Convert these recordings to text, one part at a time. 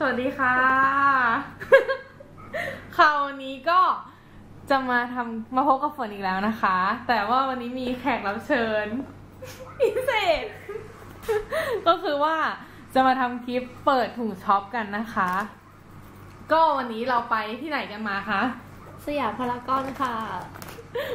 สวัสดีค่ะ คราวนี้ก็จะมาทำมาพบกับฝนอีกแล้วนะคะ แต่ว่าวันนี้มีแขกรับเชิญพิเศษ ก็คือว่าจะมาทำคลิปเปิดถุงช็อปกันนะคะ ก็วันนี้เราไปที่ไหนกันมาคะ สยามพารากอนค่ะ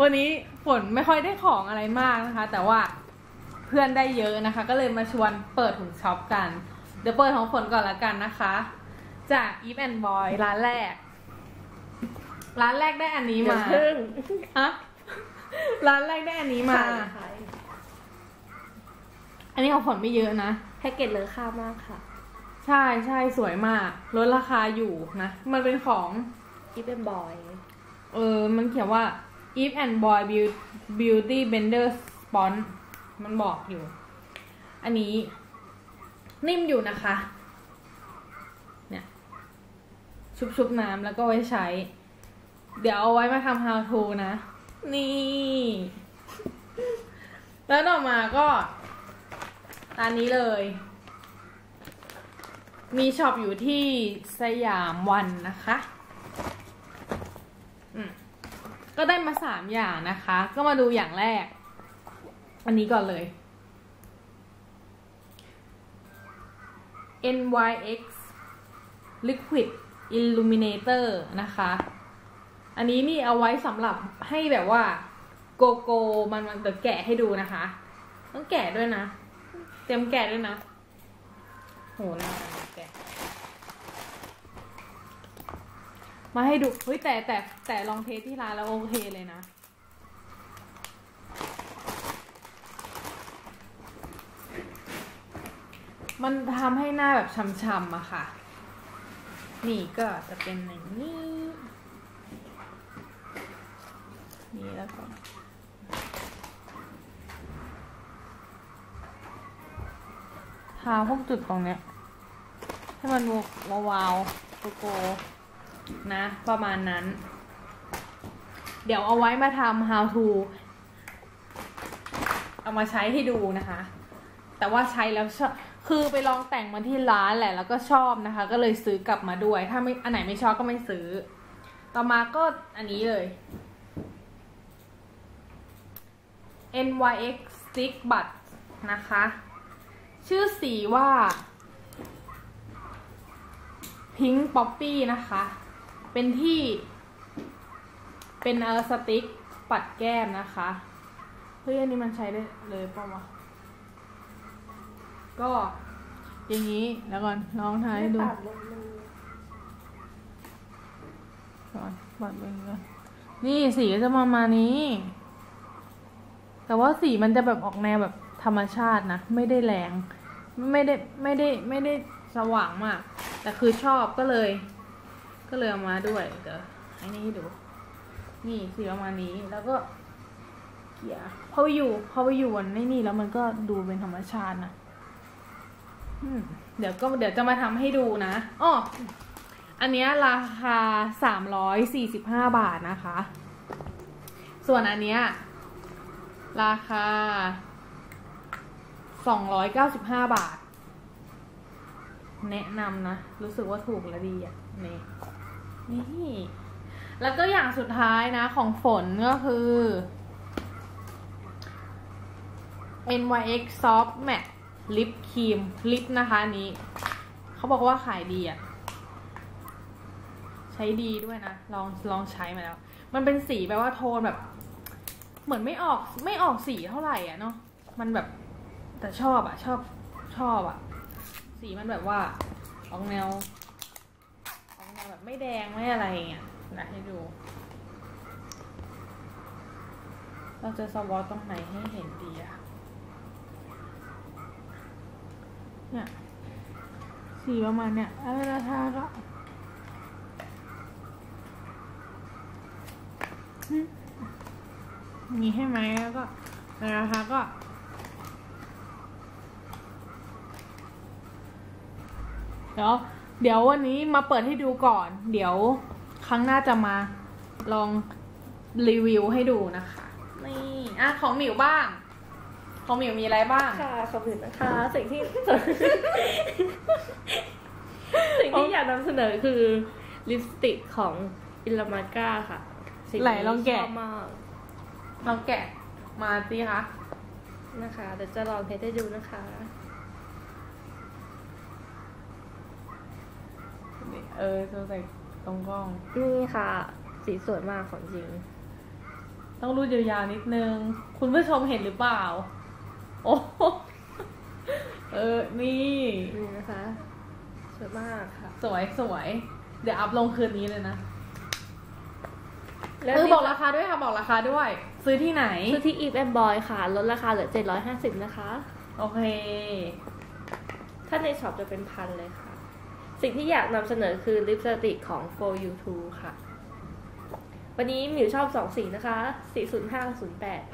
วันนี้ฝนไม่ค่อยได้ของอะไรมากนะคะ แต่ว่าเพื่อนได้เยอะนะคะ ก็เลยมาชวนเปิดถุงช็อปกัน เดี๋ยวเปิดของฝนก่อนละกันนะคะ จาก Eve and Boy ร้านแรก ร้านแรกได้อันนี้เดี๋ยมาวพึ่งฮะร้านแรกได้อันนี้มาขายอันนี้ของฝนไม่เยอะนะแพ็กเกจเลอค่ามากค่ะ ใช่ใช่สวยมากลดราคาอยู่นะ มันเป็นของอีเป็นบอยเออ มันเขียนว่า Eve and Boy Beau- Beauty Blender Sponge มันบอกอยู่ อันนี้ นิ่มอยู่นะคะ เนี่ยชุบๆน้ำแล้วก็ไว้ใช้ เดี๋ยวเอาไว้มาทำ how to นะ นี่ แล้วต่อมาก็ร้านนี้เลย มีช็อปอยู่ที่สยามวันนะคะอืมก็ได้มาสามอย่างนะคะ ก็มาดูอย่างแรก อันนี้ก่อนเลย NYX Liquid Illuminator นะคะ อันนี้นี่เอาไว้สำหรับให้แบบว่าโกโก้มันมันเดี๋ยวแกะให้ดูนะคะ ต้องแกะด้วยนะ เตรียมแกะด้วยนะ โหน่าแกะมาให้ดู เฮ้ยแต่แต่แต่ลองเทสที่ร้านแล้วโอเคเลยนะ มันทำให้หน้าแบบช้ำๆอะค่ะ นี่ก็จะเป็นอย่างนี้ นี่แล้วก็ทาพวกจุดตรงเนี้ย ให้มันวาวาวๆโกโก้นะ ประมาณนั้น เดี๋ยวเอาไว้มาทำ how to เอามาใช้ให้ดูนะคะ แต่ว่าใช้แล้วชอบ คือไปลองแต่งมาที่ร้านแหละแล้วก็ชอบนะคะ ก็เลยซื้อกลับมาด้วย ถ้าไม่อันไหนไม่ชอบก็ไม่ซื้อ ต่อมาก็อันนี้เลย NYX Stick b u t นะคะ ชื่อสีว่า Pink Poppy นะคะ เป็นที่ เป็นเออสติ๊กปัดแก้มนะคะ เฮ้ยอันนี้มันใช้ได้เลยป่าวะ ก็อย่างนี้แล้วก่อนลองทายให้ดู ตัดลงมือก่อนปัดไปก่อนนี่สีก็จะประมาณนี้ แต่ว่าสีมันจะแบบออกแนวแบบธรรมชาตินะ ไม่ได้แรง ไม่ได้ไม่ได้ไม่ได้สว่างมาก แต่คือชอบก็เลย ก็เลยเอามาด้วยเดี๋ยวให้นี่ดู นี่สีประมาณนี้แล้วก็เกี่ยพอไปอยู่พอไปอยู่วันนี้นี่แล้วมันก็ดูเป็นธรรมชาตินะ เดี๋ยวก็เดี๋ยวจะมาทำให้ดูนะอ้ออันนี้ราคาสามร้อยสี่สิบห้าบาทนะคะ ส่วนอันเนี้ยราคาสองร้อยเก้าสิบห้าบาท แนะนำนะ รู้สึกว่าถูกและดีอะนี่นี่แล้วก็อย่างสุดท้ายนะของฝนก็คือ NYX Soft Matte Lip Cream ลิปนะคะอันนี้ เขาบอกว่าขายดีอะใช้ดีด้วยนะ ลองลองใช้มาแล้ว มันเป็นสีแบบว่าโทนแบบ เหมือนไม่ออกไม่ออกสีเท่าไหร่อะเนาะมันแบบแต่ชอบอะ ชอบชอบอะ สีมันแบบว่าออกแนวออกแนวแบบไม่แดงไม่อะไรอย่างเงี้ยนะให้ดู เราจะสวอตตรงไหนให้เห็นดีอะ เนี่ยสีประมาณเนี้ยอะไรราคาก็มมีให้ไหมแล้วก็ราคาก็เดี๋ยวเดี๋ยววันนี้มาเปิดให้ดูก่อน เดี๋ยวครั้งหน้าจะมาลองรีวิวให้ดูนะคะ นี่อะของหมิวบ้าง ของหมิวมีอะไรบ้าง ค่ะขอบคุณนะคะสิ่งที่ สิ่งที่ากนำเสนอคือลิปสติกของอิลามาก้าค่ะสีนี้ไหนลองแกะ ชบมากลองแกะมาสิคะ นะคะเดี๋ยวจะลองเทสให้ดูนะคะเออจะใส่ตรงกล้อง นี่ค่ะ สีสวยมากของจริง ต้องรูดยาวๆนิดนึง คุณผู้ชมเห็นหรือเปล่า โอ้โหเออ นี่นี่นะคะสวยมากค่ะ สวยสวย เดี๋ยวอัพลงคืนนี้เลยนะแล้วเออบอกราคาด้วยค่ะ บอกราคาด้วย ซื้อที่ไหน ซื้อที่ Eve and Boy ค่ะ ลดราคาเหลือ 750 นะคะ โอเค ถ้าในช็อปจะเป็นพันเลยค่ะ สิ่งที่อยากนำเสนอคือลิปสติกของ For You Two ค่ะ วันนี้หมิวชอบสองสีนะคะ 405กับ08ค่ะอ่า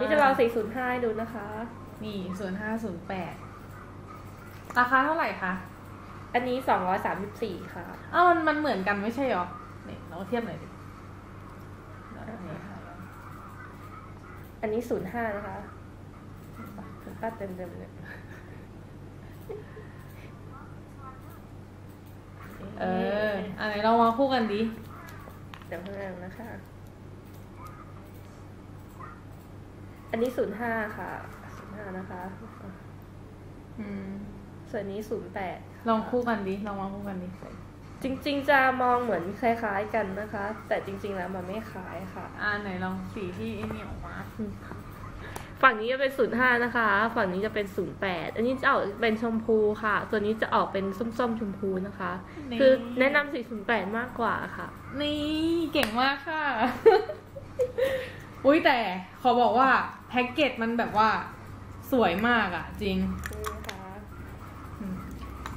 นี่จะลอง405ให้ดูนะคะ นี่ศูนย์ห้าศูนย์แปดราคาเท่าไหร่คะ อันนี้ 234 ค่ะ อ้าวมันมันเหมือนกันไม่ใช่หรอเนี่ยลองเทียบหน่อยดิเดี๋ยวนี่ค่ะอันนี้ 05 นะคะ05เต็มเต็มๆเลยเอออันไหนเรามาคู่กันดิ เดี๋ยวข้างล่างนะคะ อันนี้05ค่ะ05นะคะ อืม ส่วนนี้08ลองคู่กันดิลองมาคู่กันดิจริง ๆ จะมองเหมือนคล้าย ๆ กันนะคะ แต่จริง ๆ แล้วมันไม่คล้ายค่ะ อ่าไหนลองสีที่ไอ้นี่ออกมาฝั่งนี้จะเป็น05นะคะ ฝั่งนี้จะเป็น08อันนี้จะออกเป็นชมพูค่ะ ตัวนี้จะออกเป็นส้มๆชมพูนะคะ นี่ คือแนะนำสี08มากกว่าค่ะ นี่เก่งมากค่ะ อุ้ยแต่ขอบอกว่าแพ็กเกจมันแบบว่าสวยมากอะจริง นี่นะคะอืม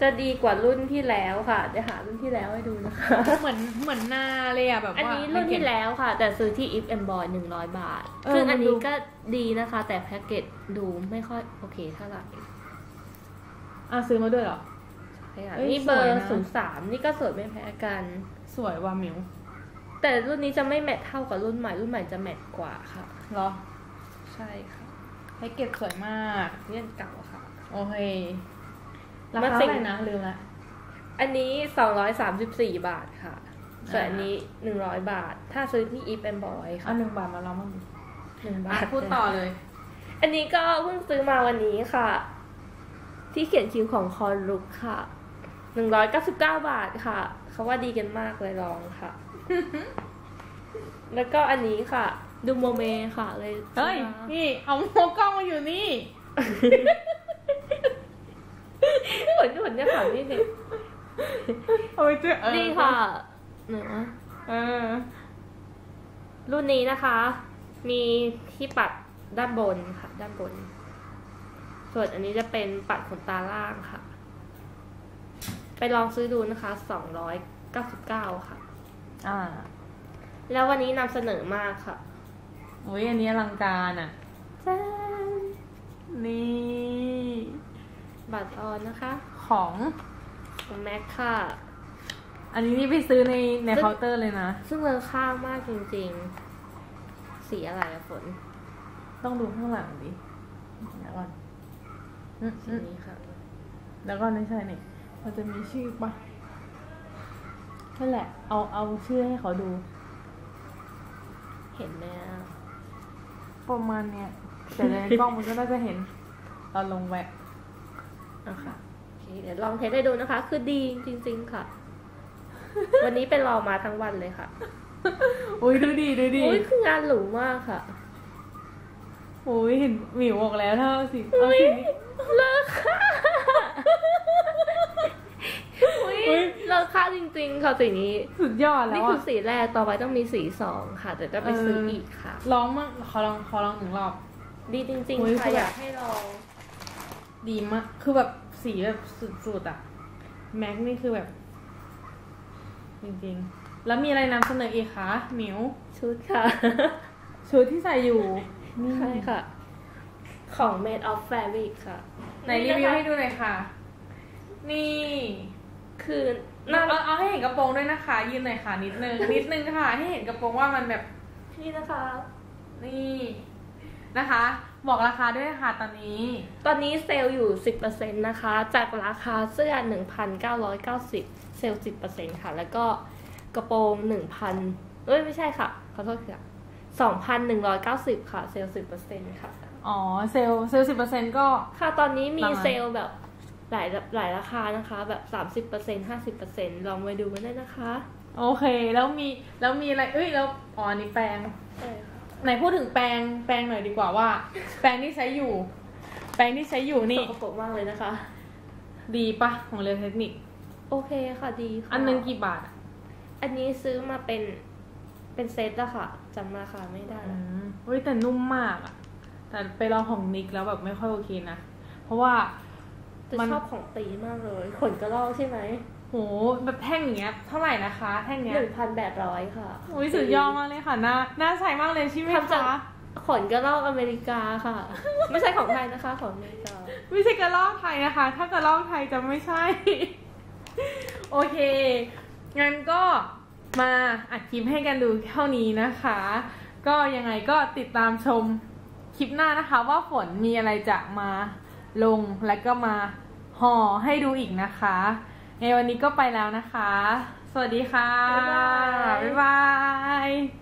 จะดีกว่ารุ่นที่แล้วค่ะเดี๋ยวหารุ่นที่แล้วให้ดูนะคะ เหมือนเหมือนหน้าเลยอะแบบว่าอันนี้รุ่นที่แล้วค่ะ แต่ซื้อที่ If and Boy 100บาท เออซึ่งอันนี้มันดู ก็ดีนะคะ แต่แพ็กเกจดูไม่ค่อยโอเคเท่าไหร่อะซื้อมาด้วยเหรอ ใช่ค่ะเอ้ยนี่เบอสวยร์นะ ศูนย์สามนี่ก็สวยไม่แพ้กัน สวยว่ะหมิว แต่รุ่นนี้จะไม่แมทเท่ากับรุ่นใหม่ รุ่นใหม่จะแมทกว่าค่ะ เหรอ ใช่ค่ะแพ็กเกจสวยมากนี่อันเก่าค่ะ โอเค รามาคาสิ่เท่างไหร่นะลืมละ อันนี้สองร้อยสามสิบสี่บาทค่ะ ส่วนอ่าอันนี้หนึ่งร้อยบาท ถ้าซื้อที่ If and Boy เอาค่ะหนึ่งบาทมาลองมั่งดิหนึ่งบาอะทพูดต่อเลย อันนี้ก็เพิ่งซื้อมาวันนี้ค่ะ ที่เขียนคิ้วของคอลุกค่ะหนึ่งร้อยเก้าสิบเก้าบาทค่ะ เขาว่าดีกันมากเลยลองค่ะ แล้วก็อันนี้ค่ะ ดูโมเมค่ะเลยเฮ้ยซื้อมานี่ เอาโมกล้องมาอยู่นี่ผลผลจะถามนี่สิเอาไปเจอเออนี่ค่ะเนื้อเออ รุ่นนี้นะคะ มีที่ปัดด้านบนค่ะ ด้านบน ส่วนอันนี้จะเป็นปัดขนตาล่างค่ะ ไปลองซื้อดูนะคะสองร้อยเก้าสิบเก้าค่ะ อ่า แล้ววันนี้นำเสนอมากค่ะอุ้ยอันนี้อลังการอะจ้านี่ บัตรออนนะคะ ของของแม็กค่ะ อันนี้นี่ไปซื้อในในซึ่งเคาน์เตอร์เลยนะ ซึ่งเลอค่ามากจริงๆ สีอะไรอะฝน ต้องดูข้างหลังดิเดี๋ยวก่อนอืมสีอืมนี้ค่ะ แล้วก็ไม่ใช่นี่ มันจะมีชื่อปะนั่นแหละ เอาเอาชื่อให้เขาดู เห็นไหมอะประมาณเนี้ยแต่ในกล้องมันก็น่าจะเห็นตอนลงแวะอะค่ะโอเคเดี๋ยวลองเทสให้ดูนะคะ คือดีจริง ๆ ค่ะ วันนี้เป็นรอมาทั้งวันเลยค่ะอุ้ยดูดีดูดีอุ้ยคืองานหรูมากค่ะอุ้ยเห็นหมิวบอกแล้วถ้าเอาสิเอาสินี้เลิกค่ะอุ้ย อุ๊ย เลิกค่ะจ ริงๆค่ะสีนี้สุดยอดแล้นี่วคืออะสีแรกต่อไปต้องมีสีสองค่ะแต่จะไปซื้อเอออีอีกค่ะร้องมั่งขอลองขอลองหนึ่งรอบ ดีจริงอุ๊ยๆคืค่ะอแบบอยากให้ลอง ดีมากคือแบบสีแบบสุดๆอะแม็กนี่คือแบบ จริงๆ แล้วมีอะไรนำเสนออีกคะหมิวชุดค่ะ ชุดที่ใส่อยู่นี่ใช่ค่ะ ของ Made of Fabric ค่ะ ไหนรีวิวให้ดูหน่อยค่ะ นี่คือ เอาน่าเอาให้เห็นกระโปรงด้วยนะคะ ยืนหน่อยค่ะนิดนึงนิดนึงค่ะ ให้เห็นกระโปรงว่ามันแบบนี่นะคะ นี่นะคะ บอกราคาด้วยค่ะตอนนี้ ตอนนี้เซลล์อยู่ 10%นะคะ จากราคาเสื้อ 1,990 เซลล์ 10%ค่ะ แล้วก็กระโปรง 1,000เอ้ยไม่ใช่ค่ะ ขอโทษค่ะ2,190 ค่ะ เซลล์ 10%ค่ะ อ๋อ เซลล์เซลล์สิบเปอร์เซ็นก็ ค่ะตอนนี้มีประมาณเซลล์แบบ หลายหลายราคานะคะ แบบ30% 50%ลองไปดูกันได้นะคะ โอเค แล้วมีแล้วมีอะไรเอ้ยแล้วอ๋ออันนี่แปรงใช่ค่ะไหนพูดถึงแปรงแปรงหน่อยดีกว่าว่า แปรงที่ใช้อยู่ แปรงที่ใช้อยู่นี่สกปรกมากเลยนะคะ ดีปะของเรียนเทคนิค โอเคค่ะดีค่ะ อันหนึงกี่บาทอะอันนี้ซื้อมาเป็นเป็นเซตอะค่ะจำราคาไม่ได้อืแล้วมเฮ้ยแต่นุ่มมากอะแต่ไปลองของนิกแล้วแบบไม่ค่อยโอเคนะ เพราะว่า แต่มันชอบของตีมากเลยขนกระรอกใช่ไหมโหแบบแท่งอย่างเงี้ยเท่าไหร่นะคะแท่งเนี้หยนึ่งพันแปดร้อยค่ะอุ้ยสุดยอดมากเลยค่ะน่าน่าใช้มากเลยใช่ไหมทำจากคะขนกระรอกอเมริกาค่ะ ไม่ใช่ของไทยนะคะ ของอเมริกา ไม่ใช่กระลอกไทยนะคะ ถ้ากระลอกไทยจะไม่ใช่ โอเค งั้นก็มาอัดคลิปให้กันดูเท่านี้นะคะ ก็ยังไงก็ติดตามชมคลิปหน้านะคะ ว่าฝนมีอะไรจะมา ลงแล้วก็มาห่อให้ดูอีกนะคะ ในวันนี้ก็ไปแล้วนะคะ สวัสดีค่ะ บ๊ายบายบ๊ายบาย